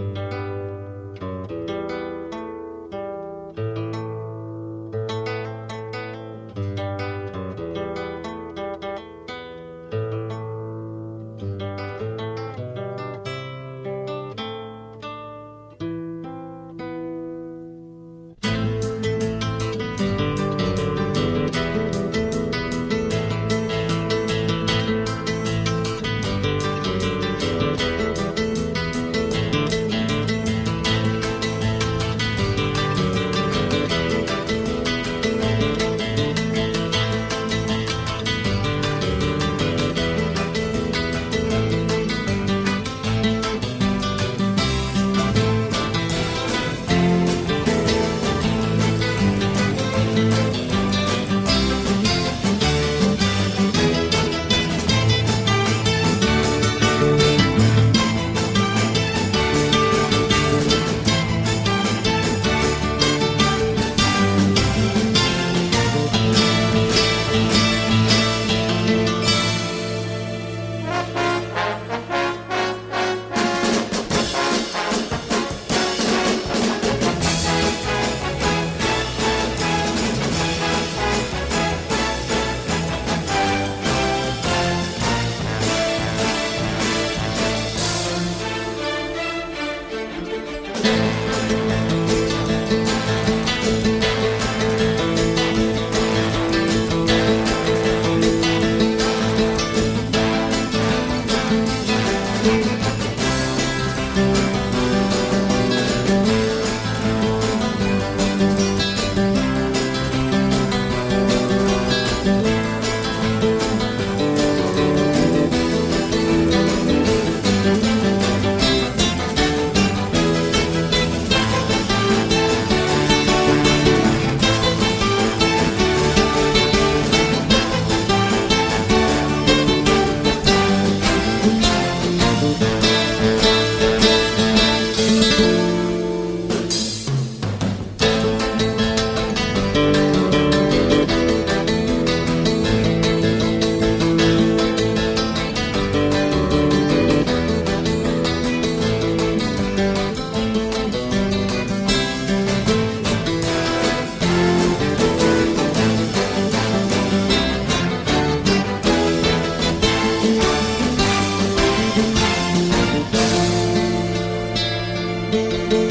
Bye. Música